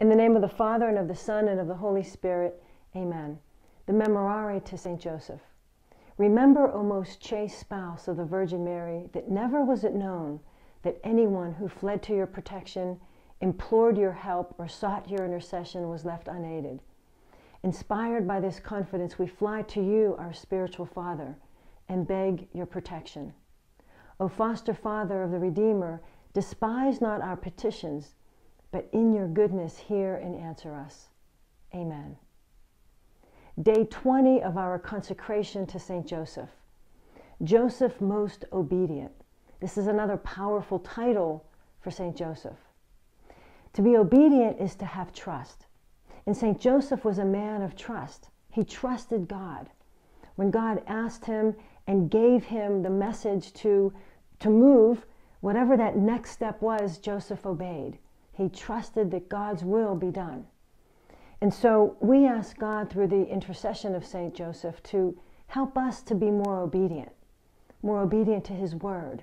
In the name of the Father, and of the Son, and of the Holy Spirit, amen. The Memorare to St. Joseph. Remember, O most chaste spouse of the Virgin Mary, that never was it known that anyone who fled to your protection, implored your help, or sought your intercession was left unaided. Inspired by this confidence, we fly to you, our spiritual Father, and beg your protection. O foster Father of the Redeemer, despise not our petitions, but in your goodness hear and answer us. Amen. Day 20 of our consecration to St. Joseph. Joseph most obedient. This is another powerful title for St. Joseph. To be obedient is to have trust. And St. Joseph was a man of trust. He trusted God. When God asked him and gave him the message to, to move, whatever that next step was, Joseph obeyed. He trusted that God's will be done. And so we ask God through the intercession of St. Joseph to help us to be more obedient, more obedient to his word,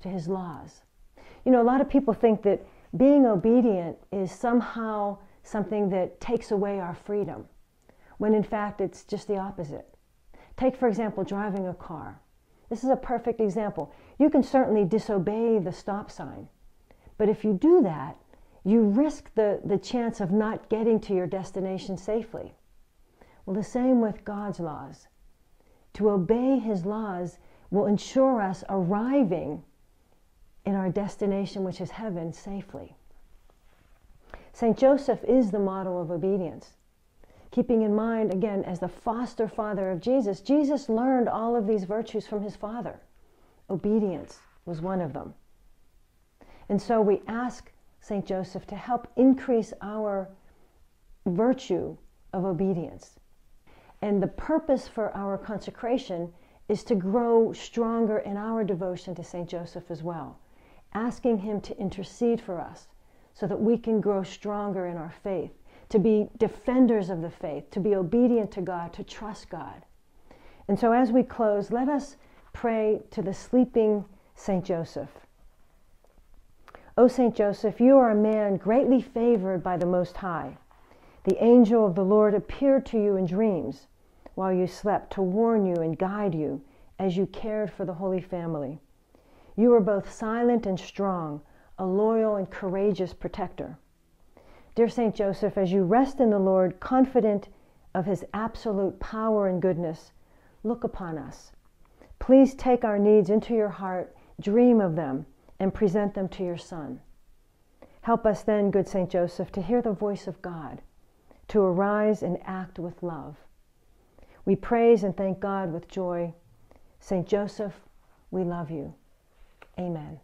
to his laws. You know, a lot of people think that being obedient is somehow something that takes away our freedom, when in fact it's just the opposite. Take, for example, driving a car. This is a perfect example. You can certainly disobey the stop sign, but if you do that, you risk the, the chance of not getting to your destination safely. Well, the same with God's laws. To obey His laws will ensure us arriving in our destination, which is heaven, safely. St. Joseph is the model of obedience. Keeping in mind, again, as the foster father of Jesus, Jesus learned all of these virtues from his father. Obedience was one of them. And so we ask St. Joseph to help increase our virtue of obedience. And the purpose for our consecration is to grow stronger in our devotion to St. Joseph as well, asking him to intercede for us so that we can grow stronger in our faith, to be defenders of the faith, to be obedient to God, to trust God. And so as we close, let us pray to the sleeping St. Joseph. Oh, o St. Joseph, you are a man greatly favored by the Most High. The angel of the Lord appeared to you in dreams while you slept to warn you and guide you as you cared for the Holy Family. You were both silent and strong, a loyal and courageous protector. Dear St. Joseph, as you rest in the Lord, confident of his absolute power and goodness, look upon us. Please take our needs into your heart, dream of them, and present them to your Son. Help us then, good St. Joseph, to hear the voice of God, to arise and act with love. We praise and thank God with joy. St. Joseph, we love you. Amen.